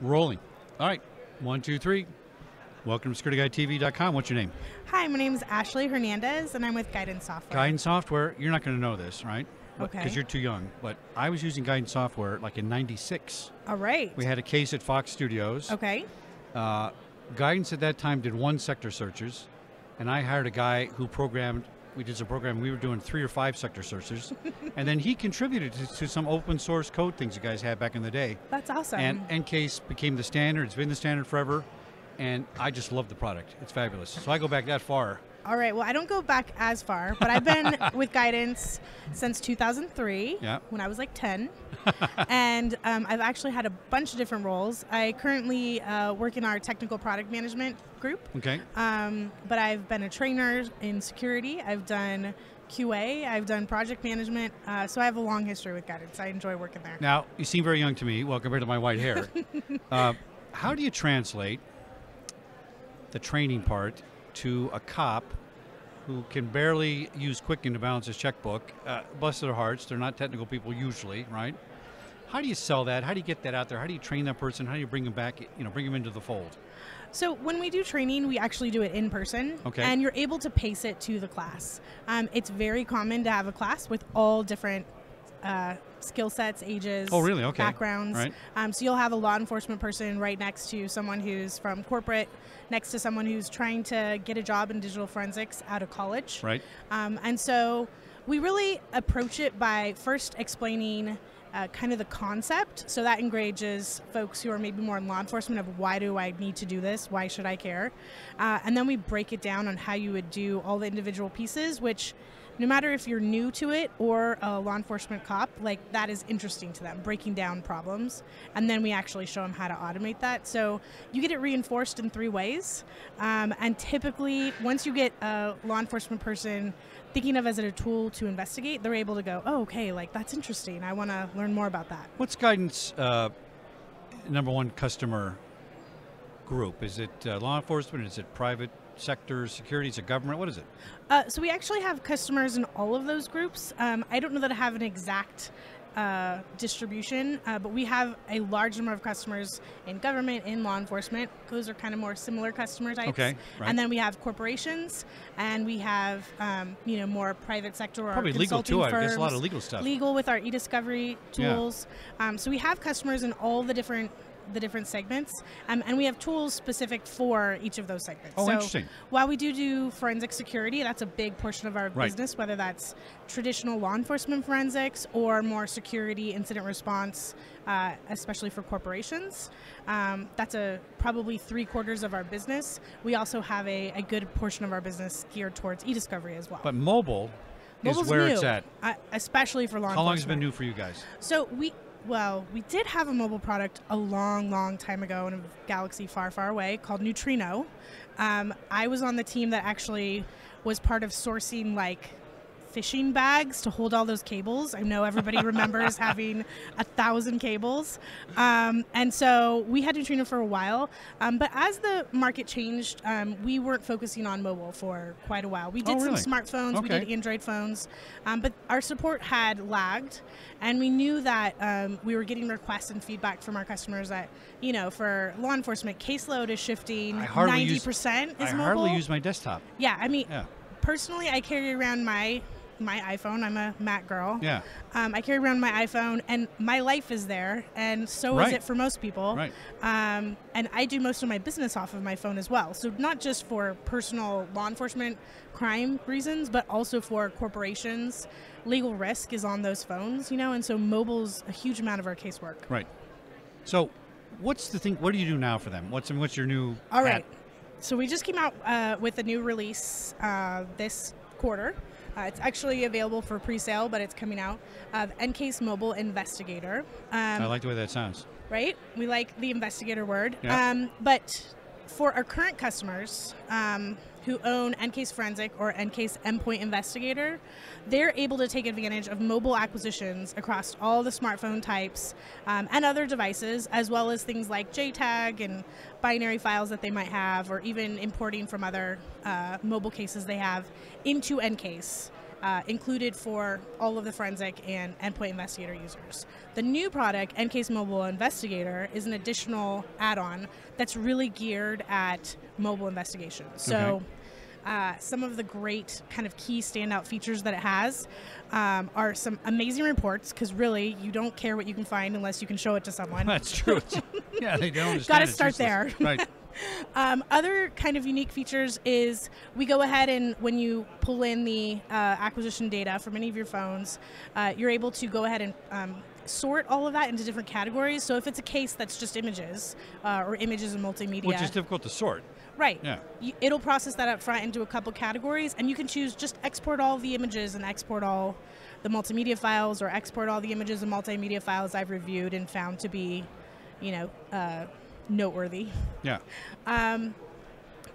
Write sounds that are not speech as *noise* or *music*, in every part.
Rolling. All right. One, two, three. Welcome to SecurityGuyTV.com. What's your name? Hi, my name is Ashley Hernandez, and I'm with Guidance Software. Guidance Software. You're not going to know this, right? Okay. Because you're too young. But I was using Guidance Software like in '96. All right. We had a case at Fox Studios. okay. Uh, Guidance at that time did one sector searches, and I hired a guy who programmed. We did some program, We were doing three or five sector searches, *laughs* and then he contributed to, to some open source code things you guys had back in the day. That's awesome. And EnCase became the standard. It's been the standard forever, and I just love the product. It's fabulous. So I go back that far. All right. Well, I don't go back as far, but I've been *laughs* with Guidance since 2003, Yeah. when I was like 10. and um, I've actually had a bunch of different roles. I currently uh, work in our technical product management group, Okay. um, but I've been a trainer in security. I've done QA. I've done project management. Uh, so I have a long history with Guidance. I enjoy working there. Now you seem very young to me. Well, compared to my white hair. *laughs* uh, how do you translate the training part to a cop who can barely use Quicken to balance his checkbook? Uh, bless their hearts, they're not technical people usually, right? How do you sell that? How do you get that out there? How do you train that person? How do you bring them back? You know, bring them into the fold. So when we do training, we actually do it in person, Okay. and you're able to pace it to the class. Um, it's very common to have a class with all different uh, skill sets, ages, Oh, really? Okay. backgrounds. Right. Um, so you'll have a law enforcement person right next to someone who's from corporate, next to someone who's trying to get a job in digital forensics out of college. Right. Um, and so we really approach it by first explaining uh, kind of the concept. So that engages folks who are maybe more in law enforcement of why do I need to do this? Why should I care? Uh, and then we break it down on how you would do all the individual pieces, which no matter if you're new to it or a law enforcement cop, like that is interesting to them, breaking down problems. And then we actually show them how to automate that. So you get it reinforced in three ways. Um, and typically, once you get a law enforcement person thinking of as a tool to investigate, they're able to go, oh, okay, like that's interesting. I want to learn more about that. What's guidance uh, number one customer group? Is it uh, law enforcement? Is it private sector security? Is it government? What is it? Uh, so we actually have customers in all of those groups. Um, I don't know that I have an exact uh, distribution, uh, but we have a large number of customers in government, in law enforcement. Those are kind of more similar customer types. Okay, right. And then we have corporations, and we have um, you know more private sector or Probably legal too. I guess a lot of legal stuff. Legal with our e-discovery Yeah. tools. Um, so we have customers in all the different the different segments, um, and we have tools specific for each of those segments. Oh, so interesting. While we do do forensic security, that's a big portion of our Right. business, whether that's traditional law enforcement forensics or more security incident response, uh, especially for corporations. Um, that's a probably three quarters of our business. We also have a, a good portion of our business geared towards e-discovery as well. But mobile Mobile's is where new, it's at. uh, especially for law How long has it been new for you guys? So we, well, we did have a mobile product a long, long time ago in a galaxy far, far away called Neutrino. Um, I was on the team that actually was part of sourcing like fishing bags to hold all those cables. I know everybody remembers *laughs* having a thousand cables. Um, and so we had Neutrino for a while. Um, but as the market changed, um, we weren't focusing on mobile for quite a while. We did Oh, really? some smartphones, we did Android phones, um, but our support had lagged, and we knew that um, we were getting requests and feedback from our customers that, you know, for law enforcement, caseload is shifting. I hardly Ninety use- percent is I mobile. hardly use my desktop. yeah, I mean, Yeah. personally, I carry around my my iPhone. I'm a Mac girl. Yeah. Um, I carry around my iPhone, and my life is there, and so Right. is it for most people. Right. Um, and I do most of my business off of my phone as well. So not just for personal law enforcement crime reasons, but also for corporations. Legal risk is on those phones, you know, and so mobile's a huge amount of our casework. Right. So, what's the thing? What do you do now for them? What's what's your new? All right. So we just came out uh, with a new release uh, this quarter. Uh, it's actually available for pre-sale, but it's coming out. Of Encase Mobile Investigator. Um, I like the way that sounds. right? We like the investigator word. Yeah. Um, but for our current customers um, who own Encase Forensic or Encase Endpoint Investigator, they're able to take advantage of mobile acquisitions across all the smartphone types um, and other devices, as well as things like JTAG and binary files that they might have, or even importing from other uh, mobile cases they have into Encase. Uh, included for all of the forensic and endpoint investigator users. The new product, EnCase Mobile Investigator, is an additional add-on that's really geared at mobile investigation. So. Okay. Uh, some of the great kind of key standout features that it has um, are some amazing reports because really you don't care what you can find unless you can show it to someone. That's true. *laughs* yeah, they don't understand. Gotta start there. Right. *laughs* Um, other kind of unique features is we go ahead and when you pull in the uh, acquisition data from any of your phones, uh, you're able to go ahead and um, sort all of that into different categories. So if it's a case that's just images uh, or images and multimedia, Which is difficult to sort. right? Yeah. You, it'll process that up front into a couple categories, and you can choose just export all the images and export all the multimedia files, or export all the images and multimedia files I've reviewed and found to be, you know, uh, noteworthy. Yeah. Um,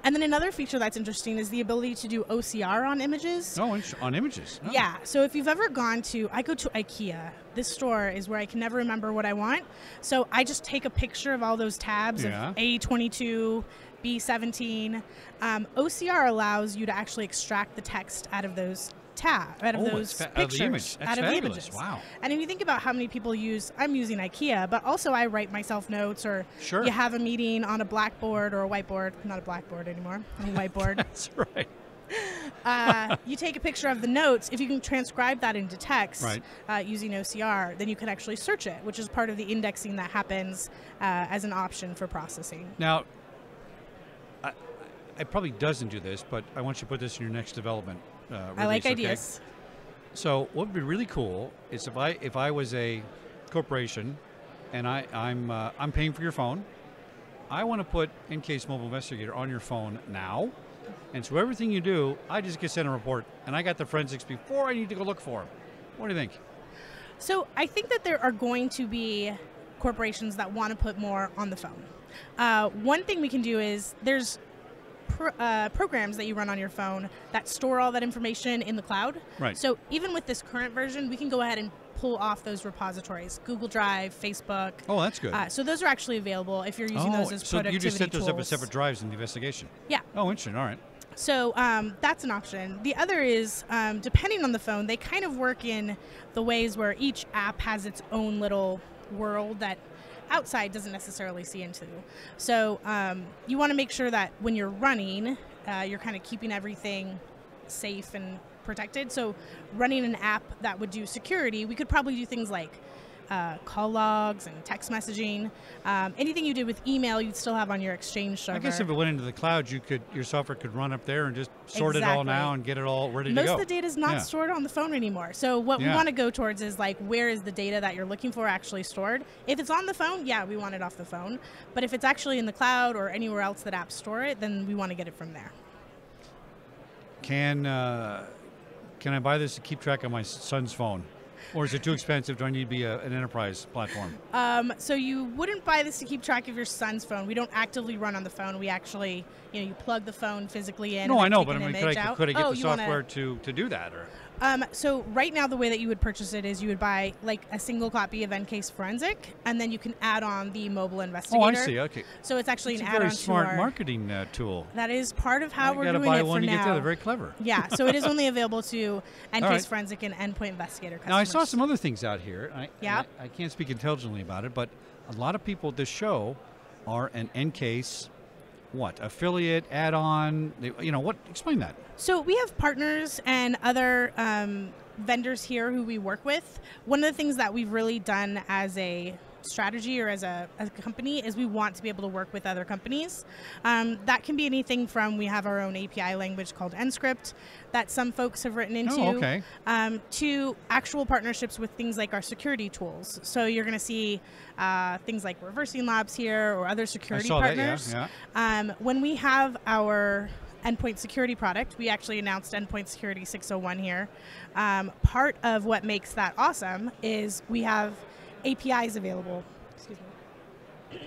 and then another feature that's interesting is the ability to do OCR on images. Oh, on images. Oh. Yeah, so if you've ever gone to, I go to IKEA. This store is where I can never remember what I want. So I just take a picture of all those tabs Yeah. of A22, B17. Um, OCR allows you to actually extract the text out of those tab, out of Oh, those fa- pictures, image. Out of the images. Wow. And if you think about how many people use, I'm using IKEA, but also I write myself notes, or Sure. you have a meeting on a blackboard or a whiteboard, not a blackboard anymore, a whiteboard. *laughs* That's right. uh, you take a picture of the notes. If you can transcribe that into text Right. uh, using OCR, then you can actually search it, which is part of the indexing that happens uh, as an option for processing. Now, I, it probably doesn't do this, but I want you to put this in your next development. Uh, I like okay? ideas. So what would be really cool is if I if I was a corporation and I I'm uh, I'm paying for your phone, I want to put Encase Mobile Investigator on your phone now, and so everything you do, I just get sent a report, and I got the forensics before I need to go look for them. What do you think? So I think that there are going to be corporations that want to put more on the phone. Uh, one thing we can do is there's pro- uh, programs that you run on your phone that store all that information in the cloud. Right. So even with this current version, we can go ahead and pull off those repositories: Google Drive, Facebook. Oh, that's good. Uh, so those are actually available if you're using oh, those as so productivity you just set those up as separate drives in the investigation. Yeah. Oh, interesting. All right. So um, that's an option. The other is, um, depending on the phone, they kind of work in the ways where each app has its own little world that outside doesn't necessarily see into. So um, you want to make sure that when you're running, uh, you're kind of keeping everything safe and protected. So running an app that would do security, we could probably do things like uh, call logs and text messaging. Um, anything you did with email, you'd still have on your Exchange server. I guess if it went into the cloud, you could your software could run up there and just sort it all now and get it all ready most to go. Most of the data is not Yeah. stored on the phone anymore. So what we want to go towards is like where is the data that you're looking for actually stored? If it's on the phone, yeah, we want it off the phone. But if it's actually in the cloud or anywhere else that apps store it, then we want to get it from there. Can uh, can I buy this to keep track of my son's phone, or is it too expensive? Do I need to be a, an enterprise platform? Um, so you wouldn't buy this to keep track of your son's phone. We don't actively run on the phone. We actually, you know, you plug the phone physically in. no, I know, but I mean, could I, could I get oh, the you wanna- software to, to do that? Or Um, so right now, the way that you would purchase it is you would buy like a single copy of Encase Forensic, and then you can add on the mobile investigator. oh. I see. Okay, So it's actually it's a an very add-on Very smart to our. marketing uh, tool. That is part of how we're doing buy it one for to get the now. other. Very clever. *laughs* yeah, so it is only *laughs* available to Encase right. Forensic and Endpoint Investigator customers. Now I saw some other things out here. I, Yeah. I, I can't speak intelligently about it, but a lot of people at this show are an Encase, what affiliate, add-on. You know what? Explain that. So we have partners and other um, vendors here who we work with. One of the things that we've really done as a strategy or as a, as a company is we want to be able to work with other companies. Um, that can be anything from we have our own API language called EnScript that some folks have written into, Oh, okay. um, to actual partnerships with things like our security tools. So you're going to see uh, things like Reversing Labs here or other security saw that, yeah, partners. yeah. Um, when we have our endpoint security product, we actually announced Endpoint Security 601 here. Um, part of what makes that awesome is we have APIs available. Excuse me.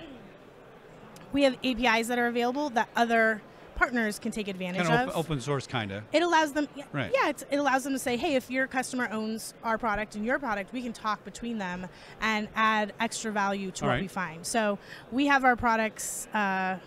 We have APIs that are available that other partners can take advantage Kind of of. open source, kind of. It allows them, yeah, Right. yeah it's, it allows them to say, hey, if your customer owns our product and your product, we can talk between them and add extra value to All what right. we find. So we have our products, uh,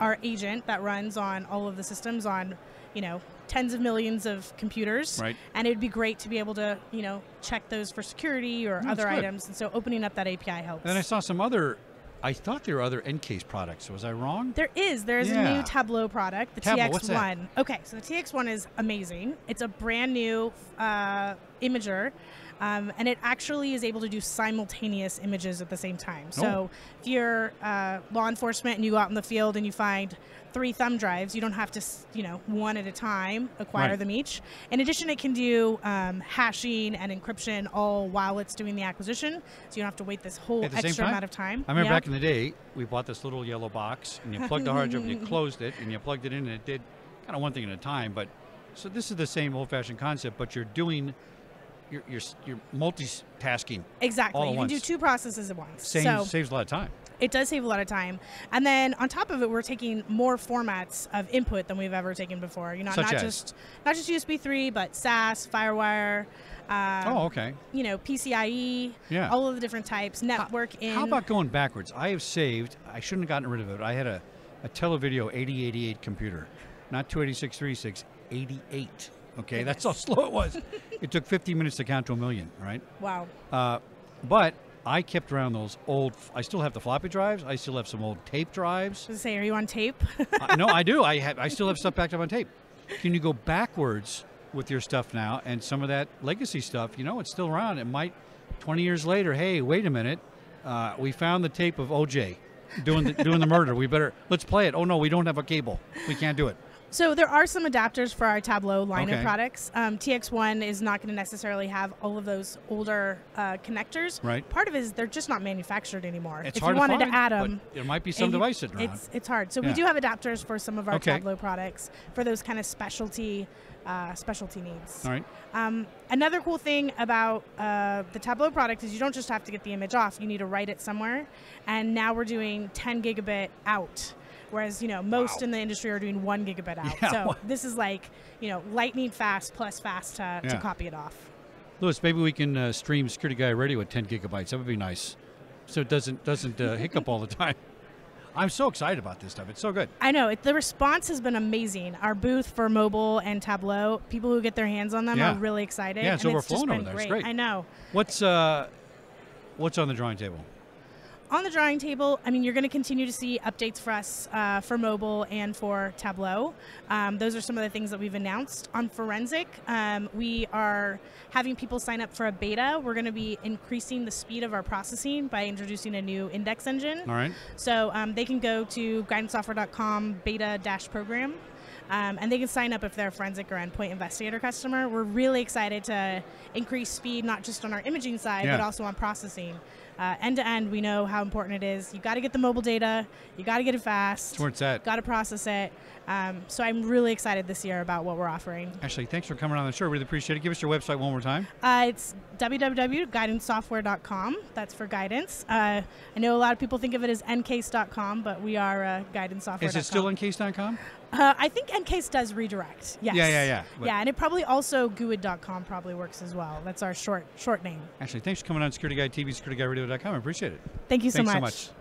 our agent that runs on all of the systems on you know, tens of millions of computers. Right. And it'd be great to be able to, you know, check those for security or other items. And so opening up that API helps. And I saw some other. I thought there were other Encase products. Was I wrong? There is. There's a new Tableau product, the Tableau, TX1. what's that? Okay, so the TX1 is amazing. It's a brand new uh, imager, um, and it actually is able to do simultaneous images at the same time. So Oh. if you're uh, law enforcement and you go out in the field and you find three thumb drives, you don't have to, you know, one at a time acquire Right. them each. In addition, it can do um, hashing and encryption all while it's doing the acquisition, so you don't have to wait this whole At the same extra amount of time. I remember Yeah. back in the day, we bought this little yellow box, and you *laughs* plugged the hard drive, and you closed it, and you plugged it in, and it did kind of one thing at a time. But so this is the same old-fashioned concept, but you're doing, you're you're, you're multitasking. Exactly. you can do two processes at once. Saves so saves a lot of time. it does save a lot of time. And then on top of it, we're taking more formats of input than we've ever taken before. You know, Such not as? just not just USB three, but SAS, FireWire. Um, oh, okay. You know, PCIe. Yeah. All of the different types. Network in. How about going backwards? I have saved. I shouldn't have gotten rid of it. I had a, a Televideo 8088 computer, not 28636, 88. Okay, that's how *laughs* slow it was. it took 15 minutes to count to a million, right? Wow. Uh, but I kept around those old. I still have the floppy drives. I still have some old tape drives. It say, are you on tape? I, no, I do. I have. I still have stuff backed up on tape. Can you go backwards with your stuff now? And some of that legacy stuff, you know, it's still around. It might, 20 years later. Hey, wait a minute. Uh, we found the tape of OJ doing the, doing the murder. We better let's play it. Oh no, we don't have a cable. We can't do it. So there are some adapters for our Tableau line Okay. of products. Um, TX1 is not going to necessarily have all of those older uh, connectors. Right. Part of it is they're just not manufactured anymore. It's if hard you wanted to to, add them, there might be some device around. It's it's hard. So Yeah. we do have adapters for some of our Okay. Tableau products for those kind of specialty uh, specialty needs. All right. Um, another cool thing about uh, the Tableau product is you don't just have to get the image off; you need to write it somewhere. And now we're doing 10 gigabit out, whereas you know most Wow. in the industry are doing one gigabit out. Yeah, so *laughs* wow. this is like you know lightning fast plus fast to, to copy it off. Lewis, maybe we can uh, stream Security Guy Radio at 10 gigabytes. That would be nice, so it doesn't doesn't uh, hiccup all the *laughs* time. I'm so excited about this stuff. It's so good. I know it, the response has been amazing. Our booth for mobile and Tableau, people who get their hands on them Yeah. are really excited. Yeah, it's and just overflowing over been there. It's Great. great. I know. What's uh, what's on the drawing table? On the drawing table, I mean, you're going to continue to see updates for us uh, for mobile and for Tableau. Um, those are some of the things that we've announced. On Forensic, um, we are having people sign up for a beta. We're going to be increasing the speed of our processing by introducing a new index engine. All right. So um, they can go to guidancesoftware.com beta dash program. Um, and they can sign up if they're a forensic or endpoint investigator customer. We're really excited to increase speed, not just on our imaging side, Yeah. but also on processing. End to end, we know how important it is. You got to get the mobile data, you got to get it fast, That's where it's at. got to process it. Um, so I'm really excited this year about what we're offering. Ashley, thanks for coming on the show. Really appreciate it. Give us your website one more time. Uh, it's www.guidancesoftware.com. That's for guidance. Uh, I know a lot of people think of it as encase.com, but we are uh, guidancesoftware.com. Is it still encase.com? Uh, I think EnCase does redirect. Yes. Yeah, yeah, yeah. But- Yeah, and it probably also GUID.com probably works as well. That's our short short name. Ashley, thanks for coming on Security Guy TV, SecurityGuyRadio.com. I appreciate it. Thank you so thanks much. so much.